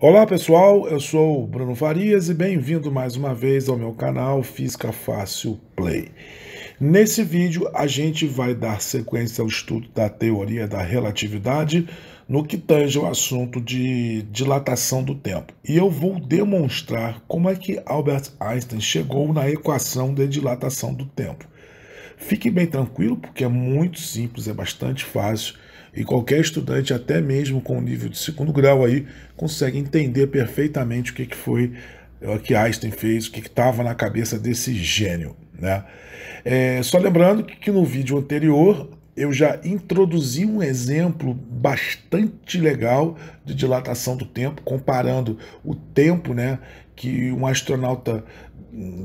Olá pessoal, eu sou Bruno Farias e bem-vindo mais uma vez ao meu canal Física Fácil Play. Nesse vídeo a gente vai dar sequência ao estudo da teoria da relatividade no que tange ao assunto de dilatação do tempo. E eu vou demonstrar como é que Albert Einstein chegou na equação de dilatação do tempo. Fique bem tranquilo porque é muito simples, é bastante fácil e qualquer estudante, até mesmo com nível de segundo grau aí, consegue entender perfeitamente o que, que foi o que Einstein fez, o que estava na cabeça desse gênio. Né? É, só lembrando que, que no vídeo anterior eu já introduzi um exemplo bastante legal de dilatação do tempo, comparando o tempo né, que um astronauta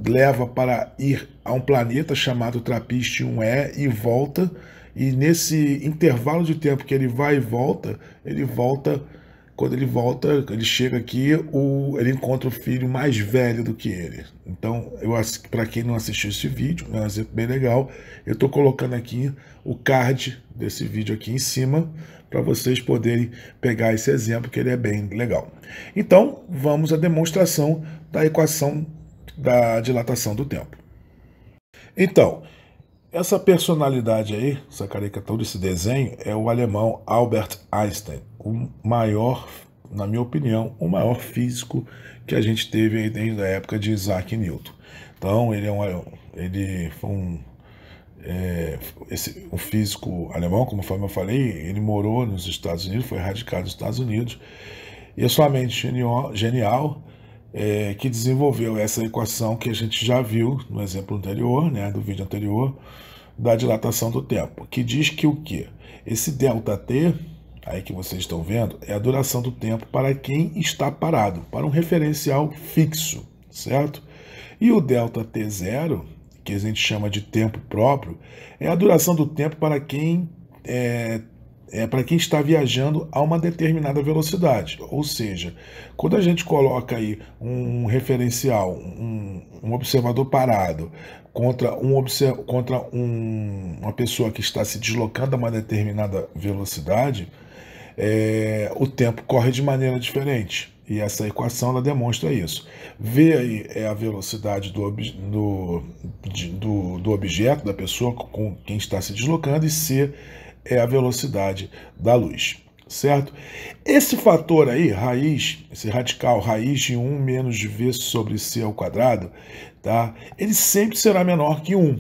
leva para ir a um planeta chamado Trappist 1E e volta e nesse intervalo de tempo que ele vai e volta, ele volta. Quando ele volta, ele chega aqui, o, ele encontra o filho mais velho do que ele. Então, para quem não assistiu esse vídeo, é um exemplo bem legal. Eu estou colocando aqui o card desse vídeo aqui em cima para vocês poderem pegar esse exemplo, que ele é bem legal. Então, vamos à demonstração da equação da dilatação do tempo. Então, essa personalidade aí, essa caricatura, esse desenho, é o alemão Albert Einstein, o maior, na minha opinião, o maior físico que a gente teve aí desde a época de Isaac Newton. Então, ele, é um, ele foi um, é, esse, um físico alemão, como eu falei, ele morou nos Estados Unidos, foi radicado nos Estados Unidos, e é somente genial, genial é, que desenvolveu essa equação que a gente já viu no exemplo anterior, né, do vídeo anterior, da dilatação do tempo, que diz que o que? Esse ΔT, aí que vocês estão vendo, é a duração do tempo para quem está parado, para um referencial fixo, certo? E o ΔT0, que a gente chama de tempo próprio, é a duração do tempo para quem é, é para quem está viajando a uma determinada velocidade. Ou seja, quando a gente coloca aí um referencial, um, um observador parado, contra, um, contra um, uma pessoa que está se deslocando a uma determinada velocidade, é, o tempo corre de maneira diferente. E essa equação ela demonstra isso. V aí é a velocidade do, do, do, do objeto, da pessoa com quem está se deslocando, e C é a velocidade da luz, certo? Esse fator aí, raiz, esse radical, raiz de 1 menos de V sobre C ao quadrado, tá? ele sempre será menor que 1,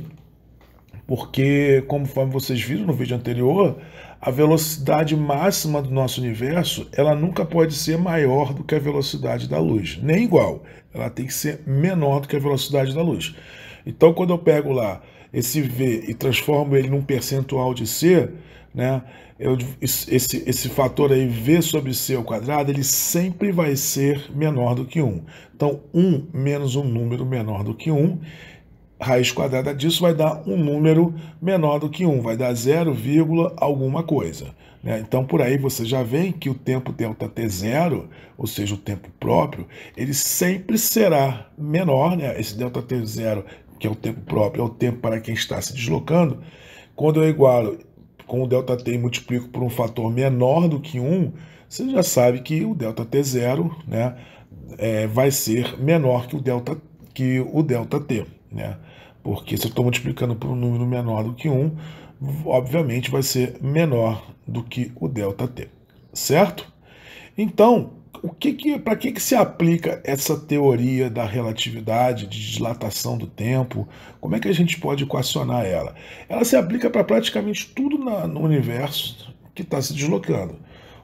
porque, conforme vocês viram no vídeo anterior, a velocidade máxima do nosso universo, ela nunca pode ser maior do que a velocidade da luz, nem igual, ela tem que ser menor do que a velocidade da luz. Então, quando eu pego lá esse V e transformo ele num percentual de C, né, eu, esse, esse fator aí, V sobre C ao quadrado, ele sempre vai ser menor do que 1. Então, 1 menos um número menor do que 1, raiz quadrada disso vai dar um número menor do que 1, vai dar 0, alguma coisa. Né? Então, por aí você já vê que o tempo delta T0, ou seja, o tempo próprio, ele sempre será menor, né? esse delta T0 que é o tempo próprio, é o tempo para quem está se deslocando, quando eu igualo com o ΔT e multiplico por um fator menor do que 1, você já sabe que o ΔT0 né, é, vai ser menor que o, delta, que o ΔT. Né? Porque se eu estou multiplicando por um número menor do que 1, obviamente vai ser menor do que o ΔT. Certo? Então, o que, que para que, que se aplica essa teoria da relatividade, de dilatação do tempo? Como é que a gente pode equacionar ela? Ela se aplica para praticamente tudo na, no universo que está se deslocando.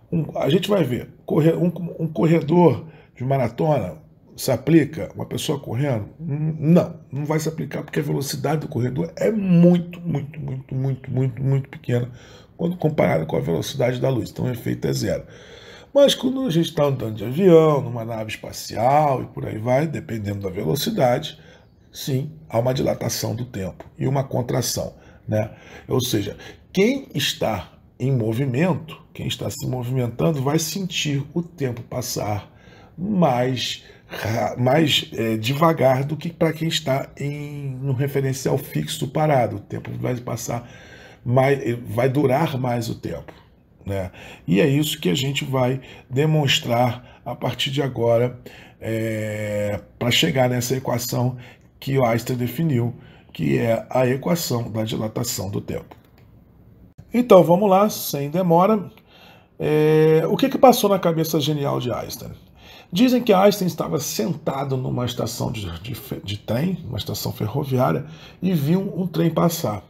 Um, a gente vai ver, correr, um, um corredor de maratona se aplica uma pessoa correndo? Não, não vai se aplicar porque a velocidade do corredor é muito, muito, muito, muito, muito, muito pequena quando comparada com a velocidade da luz. Então o efeito é zero. Mas quando a gente está andando de avião, numa nave espacial e por aí vai, dependendo da velocidade, sim, há uma dilatação do tempo e uma contração. Né? Ou seja, quem está em movimento, quem está se movimentando, vai sentir o tempo passar mais, mais é, devagar do que para quem está em no referencial fixo parado. O tempo vai passar mais, vai durar mais o tempo. Né? E é isso que a gente vai demonstrar a partir de agora é, para chegar nessa equação que o Einstein definiu, que é a equação da dilatação do tempo. Então vamos lá, sem demora. É, o que, que passou na cabeça genial de Einstein? Dizem que Einstein estava sentado numa estação de, de, de trem, uma estação ferroviária, e viu um, um trem passar.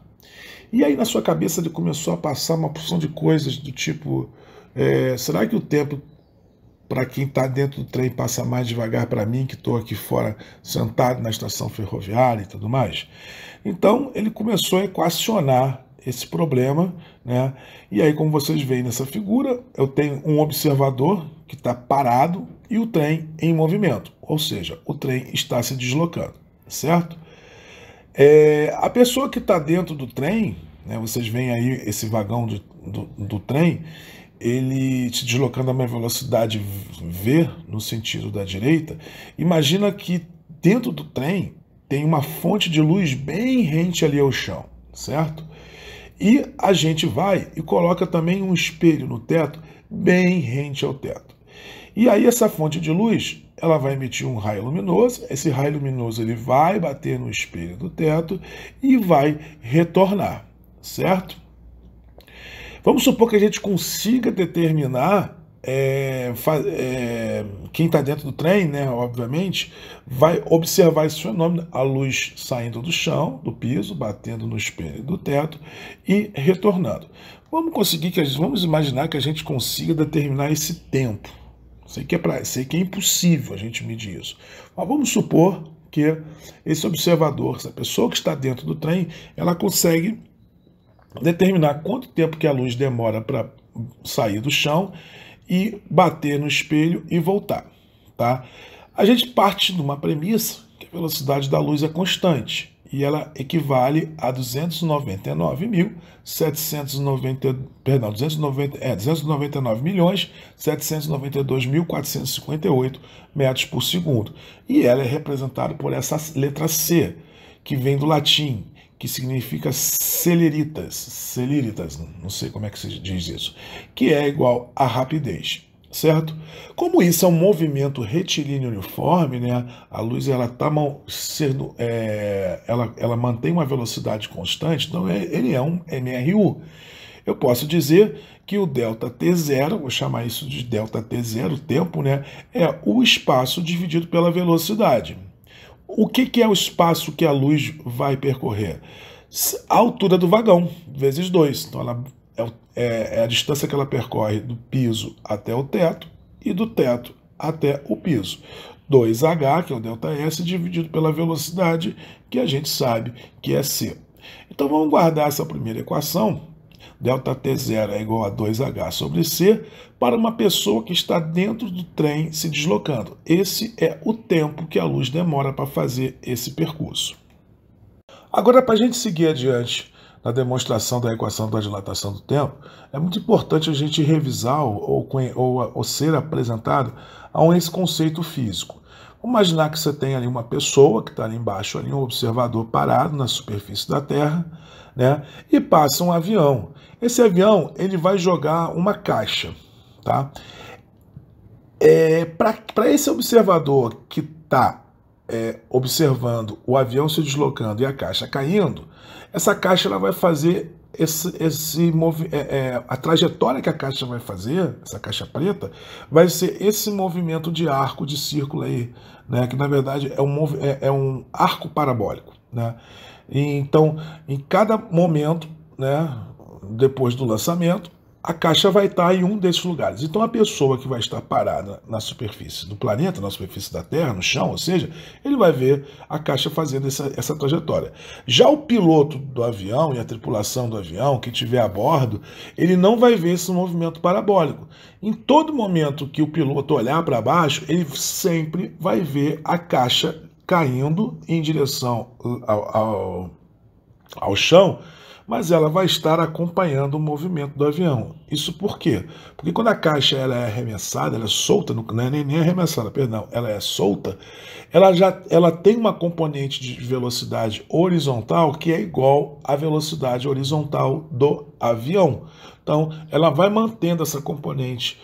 E aí na sua cabeça ele começou a passar uma porção de coisas do tipo: é, será que o tempo para quem está dentro do trem passa mais devagar para mim, que estou aqui fora sentado na estação ferroviária e tudo mais? Então ele começou a equacionar esse problema, né? E aí, como vocês veem nessa figura, eu tenho um observador que está parado e o trem em movimento, ou seja, o trem está se deslocando, certo? É, a pessoa que está dentro do trem, né, vocês veem aí esse vagão do, do, do trem, ele se deslocando a uma velocidade v no sentido da direita. Imagina que dentro do trem tem uma fonte de luz bem rente ali ao chão, certo? E a gente vai e coloca também um espelho no teto bem rente ao teto. E aí essa fonte de luz, ela vai emitir um raio luminoso, esse raio luminoso ele vai bater no espelho do teto e vai retornar, certo? Vamos supor que a gente consiga determinar é, é, quem está dentro do trem, né, obviamente, vai observar esse fenômeno, a luz saindo do chão, do piso, batendo no espelho do teto e retornando. Vamos conseguir que vamos imaginar que a gente consiga determinar esse tempo. Sei que é pra, sei que é impossível a gente medir isso, mas vamos supor que esse observador, essa pessoa que está dentro do trem, ela consegue determinar quanto tempo que a luz demora para sair do chão e bater no espelho e voltar. Tá? A gente parte de uma premissa que a velocidade da luz é constante e ela equivale a 299.790, perdão, 290, é, 299 milhões 792.458 metros por segundo. E ela é representada por essa letra C, que vem do latim, que significa celeritas, celeritas, não sei como é que se diz isso, que é igual a rapidez, certo? Como isso é um movimento retilíneo uniforme, né? A luz ela tá sendo, é, ela, ela mantém uma velocidade constante, então é, ele é um MRU. Eu posso dizer que o delta t0, vou chamar isso de delta t0, tempo, né? É o espaço dividido pela velocidade. O que, que é o espaço que a luz vai percorrer? A altura do vagão, vezes 2. Então, ela é, é, é a distância que ela percorre do piso até o teto e do teto até o piso. 2h, que é o ΔS, dividido pela velocidade, que a gente sabe que é c. Então vamos guardar essa primeira equação ΔT0 é igual a 2H sobre C, para uma pessoa que está dentro do trem se deslocando. Esse é o tempo que a luz demora para fazer esse percurso. Agora, para a gente seguir adiante na demonstração da equação da dilatação do tempo, é muito importante a gente revisar ou, ou, ou, ser apresentado a um esse conceito físico. Vamos imaginar que você tem ali uma pessoa que está ali embaixo, ali um observador parado na superfície da Terra, né? E passa um avião. Esse avião ele vai jogar uma caixa, tá? É, Para esse observador que está é, observando o avião se deslocando e a caixa caindo, essa caixa ela vai fazer esse, esse é, é, a trajetória que a caixa vai fazer, essa caixa preta, vai ser esse movimento de arco, de círculo aí, né? Que na verdade é um, é, é um arco parabólico, né? E, então, em cada momento, né, depois do lançamento, a caixa vai estar em um desses lugares. Então, a pessoa que vai estar parada na superfície do planeta, na superfície da Terra, no chão, ou seja, ele vai ver a caixa fazendo essa, essa trajetória. Já o piloto do avião e a tripulação do avião, que estiver a bordo, ele não vai ver esse movimento parabólico. Em todo momento que o piloto olhar para baixo, ele sempre vai ver a caixa caindo em direção ao, ao, ao chão mas ela vai estar acompanhando o movimento do avião. Isso por quê? Porque quando a caixa ela é arremessada, ela é solta, não é nem arremessada, perdão, ela é solta, ela já ela tem uma componente de velocidade horizontal que é igual à velocidade horizontal do avião. Então, ela vai mantendo essa componente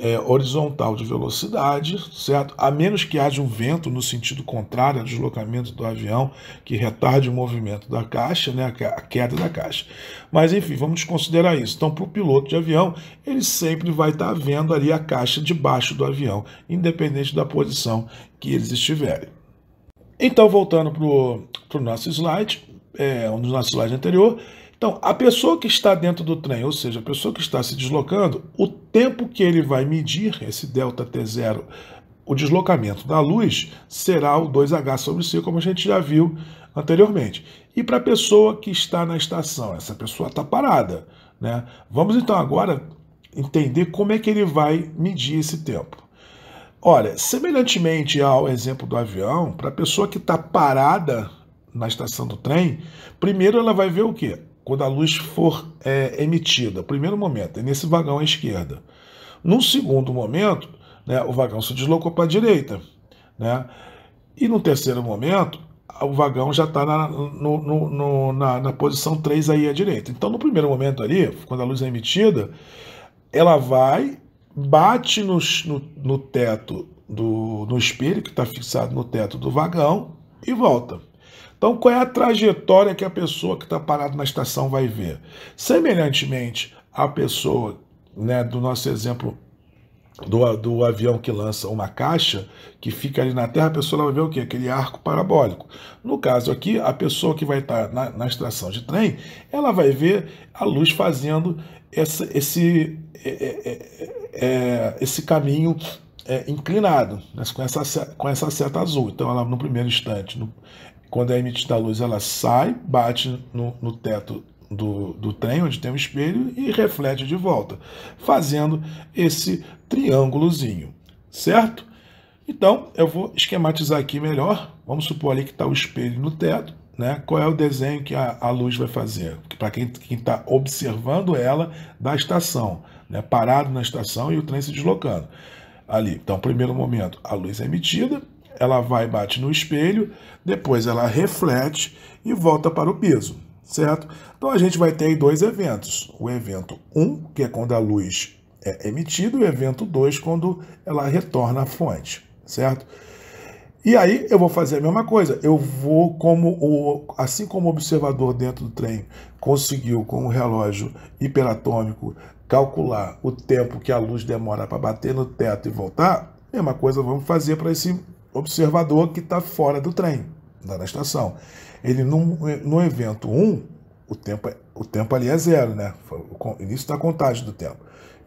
é, horizontal de velocidade, certo? A menos que haja um vento no sentido contrário ao deslocamento do avião que retarde o movimento da caixa, né? a queda da caixa. Mas enfim, vamos considerar isso. Então, para o piloto de avião, ele sempre vai estar vendo ali a caixa debaixo do avião, independente da posição que eles estiverem. Então, voltando para o nosso slide, é, um dos anterior, então, a pessoa que está dentro do trem, ou seja, a pessoa que está se deslocando, o tempo que ele vai medir, esse delta T0, o deslocamento da luz, será o 2H sobre C, como a gente já viu anteriormente. E para a pessoa que está na estação, essa pessoa está parada. Né? Vamos então agora entender como é que ele vai medir esse tempo. Olha, semelhantemente ao exemplo do avião, para a pessoa que está parada na estação do trem, primeiro ela vai ver o quê? Quando a luz for é, emitida. Primeiro momento, é nesse vagão à esquerda. Num segundo momento, né, o vagão se deslocou para a direita. Né? E no terceiro momento, o vagão já está na, no, no, na, na, posição 3 aí à direita. Então, no primeiro momento ali, quando a luz é emitida, ela vai, bate no, no, no teto, do, no espelho que está fixado no teto do vagão e volta. Então, qual é a trajetória que a pessoa que está parada na estação vai ver? Semelhantemente, a pessoa, né, do nosso exemplo do, do avião que lança uma caixa, que fica ali na Terra, a pessoa vai ver o quê? Aquele arco parabólico. No caso aqui, a pessoa que vai estar tá na, na estação de trem, ela vai ver a luz fazendo essa, esse, é, é, é, é esse caminho é, inclinado, né, com, essa, com essa seta azul. Então, ela no primeiro instante, no, quando é emitida a luz, ela sai, bate no, no teto do, do trem, onde tem um espelho, e reflete de volta, fazendo esse triângulozinho, certo? Então, eu vou esquematizar aqui melhor. Vamos supor ali que está o espelho no teto, né? Qual é o desenho que a, a luz vai fazer? Para quem está observando ela da estação, né? parado na estação e o trem se deslocando. Ali, então, primeiro momento, a luz é emitida, ela vai bate no espelho, depois ela reflete e volta para o piso, certo? Então a gente vai ter dois eventos. O evento 1, que é quando a luz é emitida, e o evento 2, quando ela retorna à fonte, certo? E aí eu vou fazer a mesma coisa. Eu vou, como o, assim como o observador dentro do trem conseguiu com o relógio hiperatômico calcular o tempo que a luz demora para bater no teto e voltar, mesma coisa vamos fazer para esse observador que está fora do trem, na estação. Ele, no, no evento 1, o tempo, é, o tempo ali é zero, né? O início da contagem do tempo.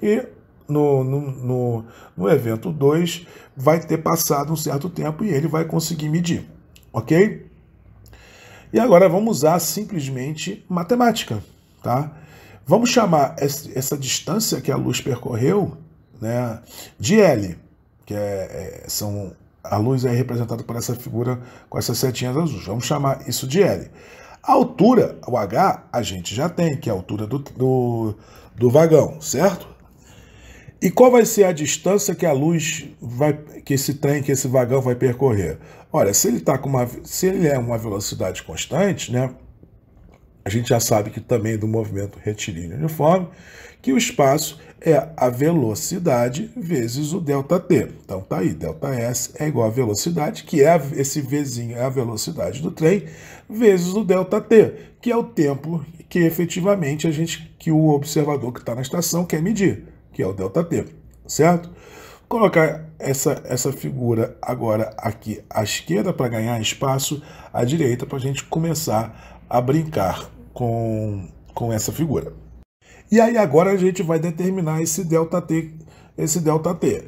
E no, no, no, no evento 2, vai ter passado um certo tempo e ele vai conseguir medir, ok? E agora vamos usar simplesmente matemática, tá? Vamos chamar essa distância que a luz percorreu né, de L, que é, é, são a luz é representada por essa figura com essas setinhas azuis. Vamos chamar isso de L. A altura, o H, a gente já tem, que é a altura do, do, do vagão, certo? E qual vai ser a distância que a luz vai, que esse trem, que esse vagão vai percorrer? Olha, se ele tá com uma, se ele é uma velocidade constante, né? a gente já sabe que também é do movimento retilíneo uniforme, que o espaço é a velocidade vezes o delta t. Então tá aí, delta s é igual a velocidade, que é esse Vzinho, é a velocidade do trem, vezes o delta t, que é o tempo que efetivamente a gente que o observador que está na estação quer medir, que é o delta t, certo? Vou colocar essa, essa figura agora aqui à esquerda para ganhar espaço, à direita para a gente começar a brincar com, com essa figura. E aí agora a gente vai determinar esse delta t, esse delta t.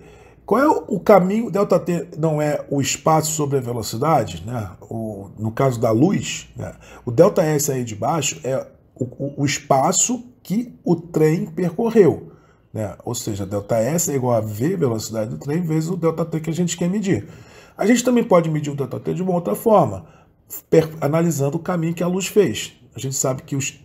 Qual é o caminho? Delta t não é o espaço sobre a velocidade, né? O, no caso da luz, né? o delta s aí de baixo é o, o espaço que o trem percorreu. Né? Ou seja, delta S é igual a V, velocidade do trem, vezes o delta T que a gente quer medir. A gente também pode medir o delta T de uma outra forma, analisando o caminho que a luz fez. A gente sabe que os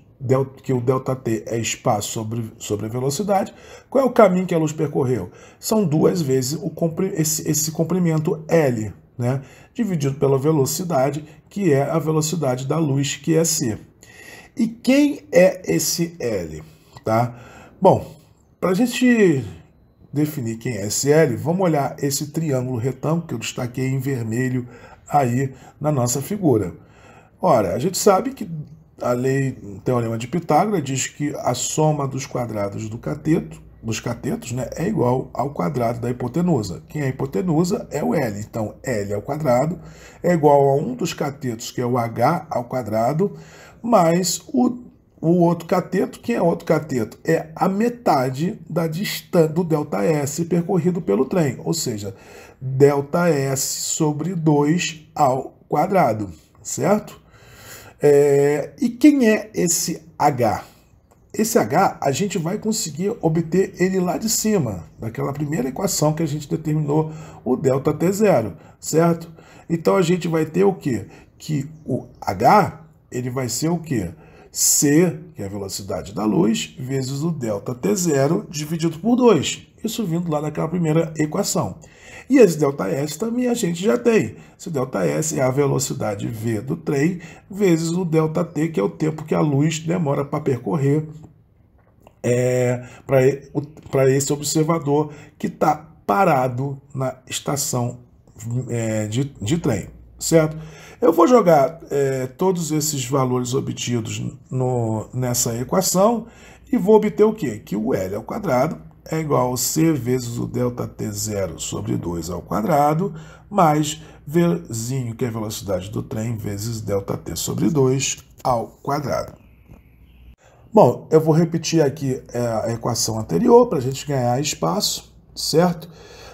que o ΔT é espaço sobre, sobre velocidade. Qual é o caminho que a luz percorreu? São duas vezes o esse, esse comprimento L, né? dividido pela velocidade, que é a velocidade da luz, que é c. E quem é esse L? Tá? Bom, para a gente definir quem é esse L, vamos olhar esse triângulo retângulo que eu destaquei em vermelho aí na nossa figura. Ora, a gente sabe que a lei, teorema de Pitágoras diz que a soma dos quadrados do cateto, dos catetos, né, é igual ao quadrado da hipotenusa. Quem é a hipotenusa é o L. Então, L ao quadrado é igual a um dos catetos, que é o H ao quadrado, mais o, o outro cateto. Quem é outro cateto? É a metade da distância do ΔS percorrido pelo trem, ou seja, ΔS sobre 2 ao quadrado, certo? É, e quem é esse H? Esse H, a gente vai conseguir obter ele lá de cima, daquela primeira equação que a gente determinou, o ΔT0, certo? Então a gente vai ter o quê? Que o H, ele vai ser o quê? C, que é a velocidade da luz, vezes o ΔT0 dividido por 2. Isso vindo lá daquela primeira equação. E esse ΔS também a gente já tem. Esse ΔS é a velocidade V do trem vezes o ΔT, que é o tempo que a luz demora para percorrer é, para esse observador que está parado na estação é, de, de trem, certo? Eu vou jogar é, todos esses valores obtidos no, nessa equação e vou obter o quê? Que o L ao quadrado é igual a C vezes o ΔT0 sobre 2 ao quadrado, mais Vzinho, que é a velocidade do trem, vezes ΔT sobre 2 ao quadrado. Bom, eu vou repetir aqui é, a equação anterior para a gente ganhar espaço, certo?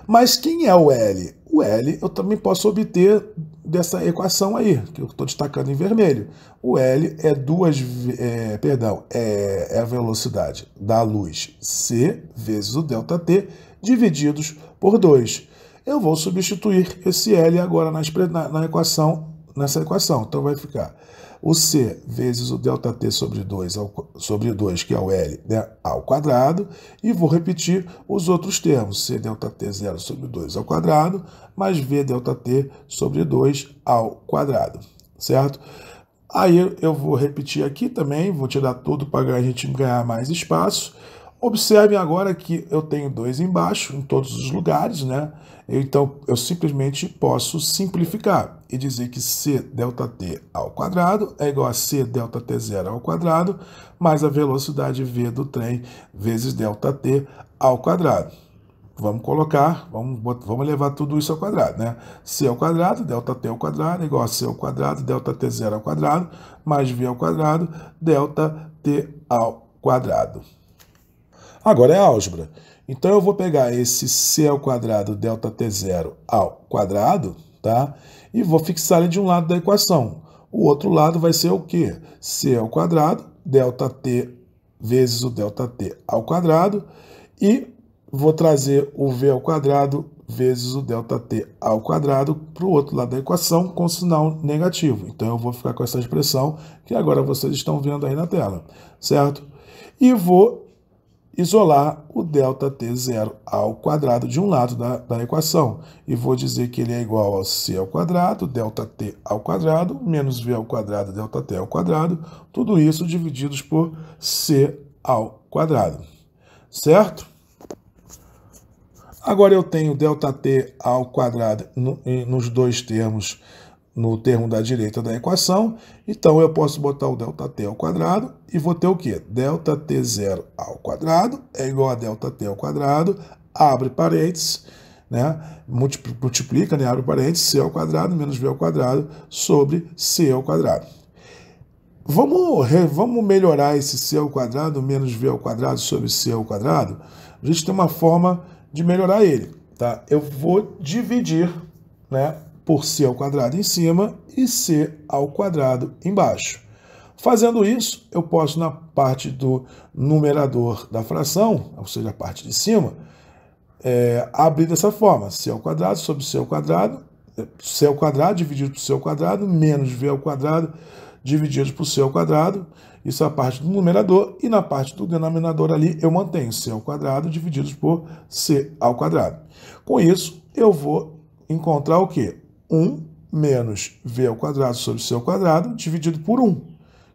Mas quem é o L? O L eu também posso obter dessa equação aí, que eu estou destacando em vermelho. O L é duas, é, perdão, é, é, a velocidade da luz c vezes o ΔT divididos por 2. Eu vou substituir esse L agora na, na, equação, nessa equação. Então vai ficar o C vezes o ΔT sobre 2, ao, sobre 2 que é o L, né, ao quadrado, e vou repetir os outros termos, C ΔT 0 sobre 2 ao quadrado, mais V ΔT sobre 2 ao quadrado, certo? Aí eu vou repetir aqui também, vou tirar tudo para a gente ganhar mais espaço. Observe agora que eu tenho 2 embaixo, em todos os lugares, né? Então, eu simplesmente posso simplificar e dizer que C ΔT ao quadrado é igual a C ΔT zero ao quadrado, mais a velocidade V do trem vezes ΔT ao quadrado. Vamos colocar, vamos, vamos levar tudo isso ao quadrado, né? C ao quadrado, ΔT ao quadrado, é igual a C ao quadrado, ΔT zero ao quadrado, mais V ao quadrado, ΔT ao quadrado. Agora é álgebra. Então eu vou pegar esse c ao quadrado delta t0 ao quadrado, tá? E vou fixar ele de um lado da equação. O outro lado vai ser o quê? c ao quadrado, delta t vezes o delta t ao quadrado e vou trazer o v ao quadrado vezes o delta t ao quadrado para o outro lado da equação com sinal negativo. Então eu vou ficar com essa expressão que agora vocês estão vendo aí na tela, certo? E vou isolar o ΔT0 ao quadrado de um lado da, da, equação. E vou dizer que ele é igual ao c ao quadrado, ΔT ao quadrado, menos v ao quadrado, ΔT ao quadrado, tudo isso divididos por c ao quadrado. Certo? Agora eu tenho ΔT ao quadrado no, nos dois termos no termo da direita da equação, então eu posso botar o ΔT ao quadrado e vou ter o quê? ΔT0 ao quadrado é igual a ΔT ao quadrado, abre parênteses, né? multiplica, né? abre parênteses, C ao quadrado menos V ao quadrado sobre C ao quadrado. Vamos, vamos melhorar esse C ao quadrado menos V ao quadrado sobre C ao quadrado? A gente tem uma forma de melhorar ele. Tá? Eu vou dividir né, por c ao quadrado em cima e c ao quadrado embaixo. Fazendo isso, eu posso, na parte do numerador da fração, ou seja, a parte de cima, é, abrir dessa forma, c ao quadrado sobre c ao quadrado, c ao quadrado dividido por c ao quadrado, menos v ao quadrado dividido por c ao quadrado, isso é a parte do numerador, e na parte do denominador ali eu mantenho c ao quadrado dividido por c ao quadrado. Com isso, eu vou encontrar o quê? 1 menos v ao quadrado sobre c ao quadrado dividido por 1,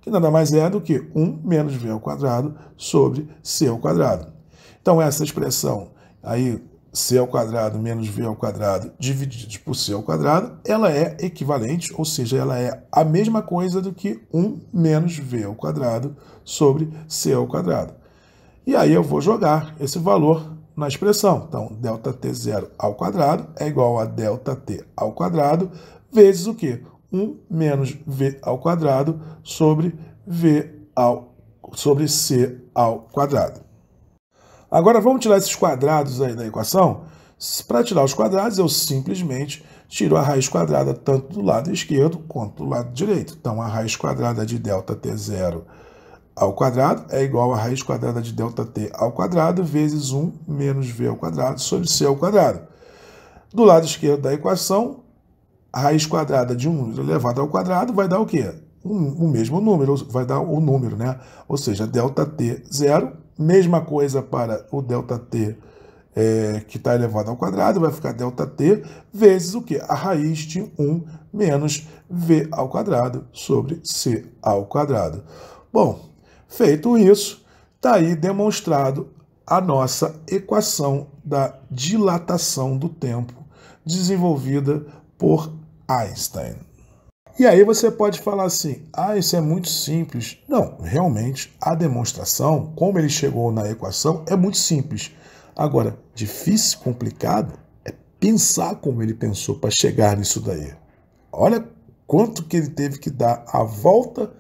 que nada mais é do que 1 menos v ao quadrado sobre c ao quadrado. Então, essa expressão aí c ao quadrado menos v ao quadrado divididos por c ao quadrado, ela é equivalente, ou seja, ela é a mesma coisa do que 1 menos v ao quadrado sobre c ao quadrado. E aí eu vou jogar esse valor na expressão. Então, ΔT0 ao quadrado é igual a ΔT ao quadrado vezes o quê? 1 menos v ao quadrado sobre v ao sobre c ao quadrado. Agora vamos tirar esses quadrados aí da equação. Para tirar os quadrados, eu simplesmente tiro a raiz quadrada tanto do lado esquerdo quanto do lado direito. Então, a raiz quadrada de ΔT0 ao quadrado é igual a raiz quadrada de ΔT ao quadrado vezes 1 menos v ao quadrado sobre c ao quadrado. Do lado esquerdo da equação, a raiz quadrada de um número elevado ao quadrado vai dar o quê? o mesmo número, vai dar o número, né? Ou seja, ΔT zero, mesma coisa para o ΔT é, que está elevado ao quadrado, vai ficar ΔT vezes o quê? A raiz de 1 menos v ao quadrado sobre c ao quadrado. Bom, feito isso, está aí demonstrado a nossa equação da dilatação do tempo desenvolvida por Einstein. E aí você pode falar assim: ah, isso é muito simples. Não, realmente a demonstração, como ele chegou na equação, é muito simples. Agora, difícil, complicado é pensar como ele pensou para chegar nisso daí. Olha quanto que ele teve que dar a volta,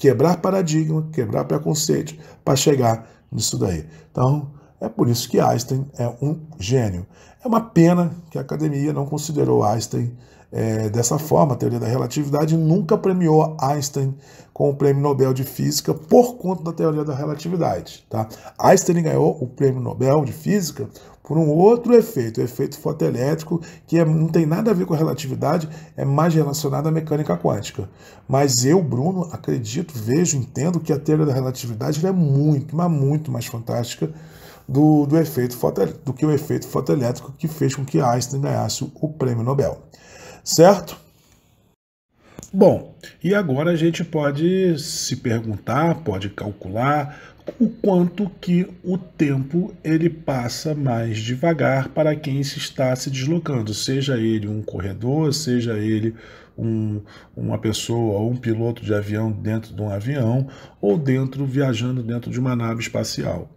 quebrar paradigma, quebrar preconceito para chegar nisso daí. Então, é por isso que Einstein é um gênio. É uma pena que a academia não considerou Einstein é, dessa forma, a teoria da relatividade nunca premiou Einstein com o prêmio Nobel de Física por conta da teoria da relatividade. Tá? Einstein ganhou o prêmio Nobel de Física por um outro efeito, o efeito fotoelétrico, que é, não tem nada a ver com a relatividade, é mais relacionado à mecânica quântica. Mas eu, Bruno, acredito, vejo, entendo que a teoria da relatividade é muito, mas muito mais fantástica do, do, efeito do que o efeito fotoelétrico que fez com que Einstein ganhasse o prêmio Nobel certo? Bom, e agora a gente pode se perguntar, pode calcular o quanto que o tempo ele passa mais devagar para quem se está se deslocando, seja ele um corredor, seja ele um, uma pessoa ou um piloto de avião dentro de um avião ou dentro viajando dentro de uma nave espacial.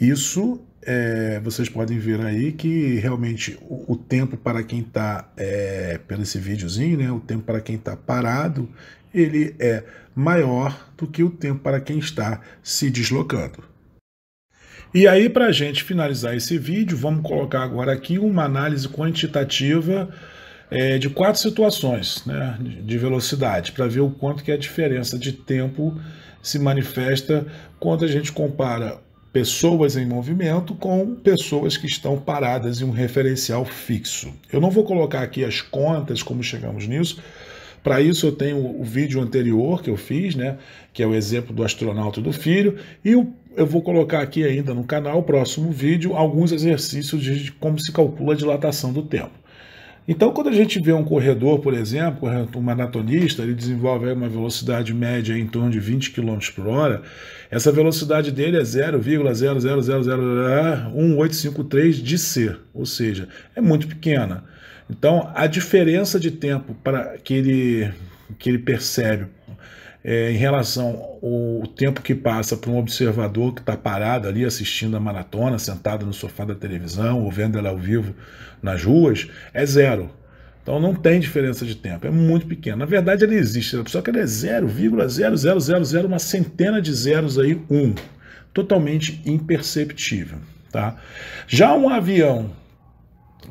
Isso é, vocês podem ver aí que realmente o, o tempo para quem está, é, pelo esse videozinho, né, o tempo para quem está parado, ele é maior do que o tempo para quem está se deslocando. E aí, para a gente finalizar esse vídeo, vamos colocar agora aqui uma análise quantitativa é, de quatro situações né, de velocidade, para ver o quanto que a diferença de tempo se manifesta quando a gente compara pessoas em movimento com pessoas que estão paradas em um referencial fixo. Eu não vou colocar aqui as contas, como chegamos nisso. Para isso eu tenho o vídeo anterior que eu fiz, né, que é o exemplo do astronauta do filho, e eu vou colocar aqui ainda no canal, próximo vídeo, alguns exercícios de como se calcula a dilatação do tempo. Então, quando a gente vê um corredor, por exemplo, um maratonista, ele desenvolve uma velocidade média em torno de 20 km por hora, essa velocidade dele é 0,0001853 de C, ou seja, é muito pequena. Então, a diferença de tempo para que ele, que ele percebe é, em relação ao tempo que passa para um observador que está parado ali assistindo a maratona, sentado no sofá da televisão ou vendo ela ao vivo nas ruas, é zero. Então não tem diferença de tempo, é muito pequeno. Na verdade, ele existe, só que ele é 0,0000, uma centena de zeros aí, um. Totalmente imperceptível. Tá? Já um avião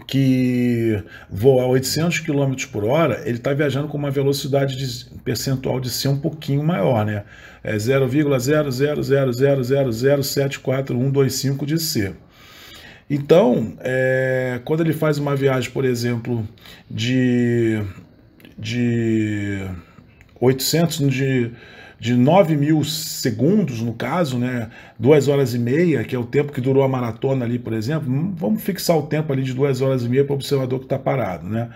que voa a 800 km por hora, ele está viajando com uma velocidade de, percentual de ser um pouquinho maior, né? É 0,00000074125 de C. Então, é, quando ele faz uma viagem, por exemplo, de, de 800, de de 9 mil segundos, no caso, né? Duas horas e meia, que é o tempo que durou a maratona ali, por exemplo. Hum, vamos fixar o tempo ali de duas horas e meia para o observador que está parado, né?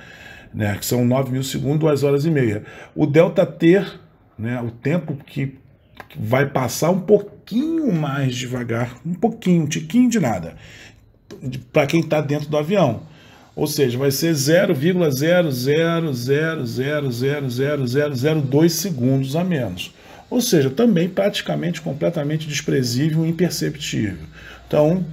né? Que são 9 mil segundos, duas horas e meia. O delta T, né? O tempo que vai passar um pouquinho mais devagar, um pouquinho, um tiquinho de nada. para quem está dentro do avião. Ou seja, vai ser 0,000000002 segundos a menos. Ou seja, também praticamente completamente desprezível e imperceptível. Então,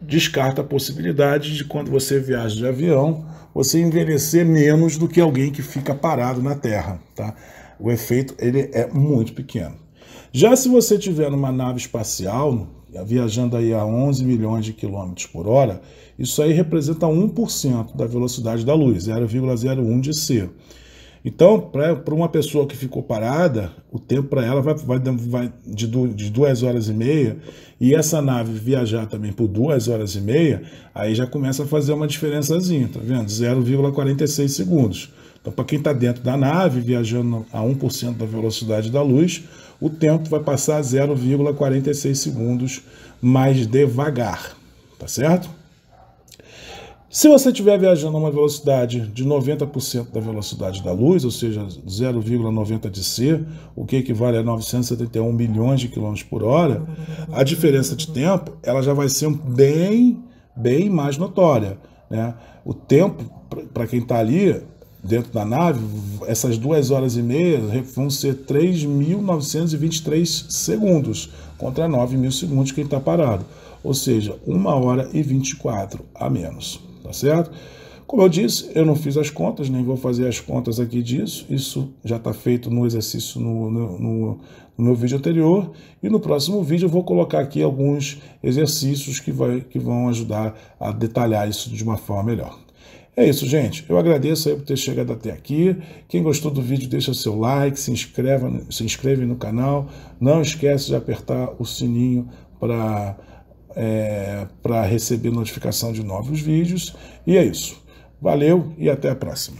descarta a possibilidade de quando você viaja de avião, você envelhecer menos do que alguém que fica parado na Terra, tá? O efeito ele é muito pequeno. Já se você tiver numa nave espacial, viajando aí a 11 milhões de quilômetros por hora, isso aí representa 1% da velocidade da luz, 0,01 de C. Então, para uma pessoa que ficou parada, o tempo para ela vai, vai, vai de, du, de duas horas e meia, e essa nave viajar também por duas horas e meia, aí já começa a fazer uma diferençazinha, tá vendo? 0,46 segundos. Então, para quem está dentro da nave, viajando a 1% da velocidade da luz, o tempo vai passar 0,46 segundos mais devagar, tá certo? Se você estiver viajando a uma velocidade de 90% da velocidade da luz, ou seja, 0,90 de C, o que equivale a 971 milhões de quilômetros por hora, a diferença de tempo ela já vai ser bem, bem mais notória. Né? O tempo, para quem está ali dentro da nave, essas duas horas e meia vão ser 3.923 segundos, contra 9 mil segundos quem está parado. Ou seja, 1 hora e 24 a menos tá certo? Como eu disse, eu não fiz as contas, nem vou fazer as contas aqui disso. Isso já está feito no exercício no, no, no, no, meu vídeo anterior. E no próximo vídeo eu vou colocar aqui alguns exercícios que, vai, que vão ajudar a detalhar isso de uma forma melhor. É isso, gente. Eu agradeço aí por ter chegado até aqui. Quem gostou do vídeo, deixa seu like, se inscreva, se inscreve no canal. Não esquece de apertar o sininho para é, para receber notificação de novos vídeos. E é isso. Valeu e até a próxima.